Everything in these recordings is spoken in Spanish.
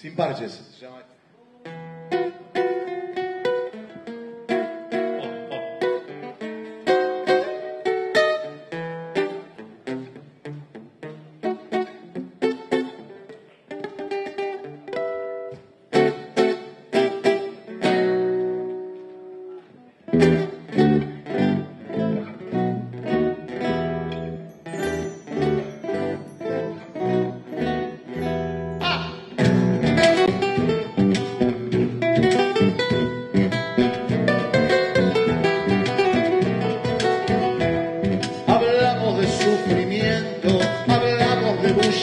Sin parches.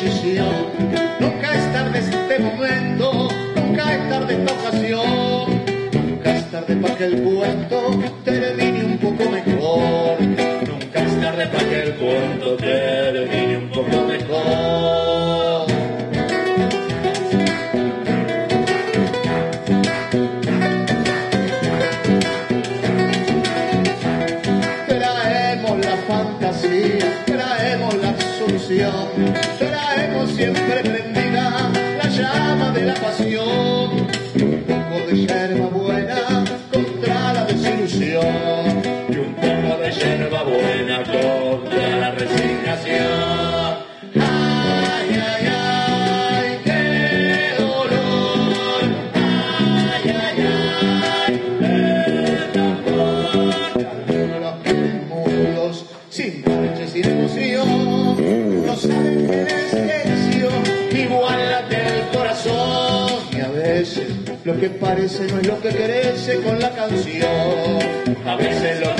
Nunca es tarde este momento, nunca es tarde esta ocasión. Nunca es tarde para que el cuento termine un poco mejor. Nunca es tarde para que el cuento termine un poco mejor. Traemos la fantasía, traemos la solución, la llama de la pasión. Un poco de yerba buena contra la desilusión. Y un poco de yerba buena contra la resignación. Ay, ay, ay, qué dolor. Ay, ay, ay, qué sin parches, sin emoción. Lo que parece no es lo que crece con la canción. A veces lo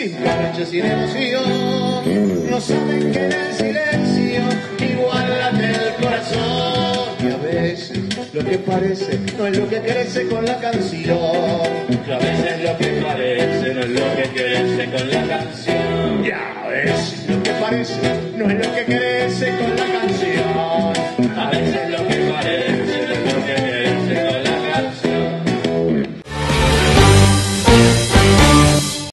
sin parches, sin emoción. No saben que en el silencio igual que parece no es lo que crece con la canción. A veces lo que parece no es lo que crece con la canción. Y a veces lo que parece no es lo que crece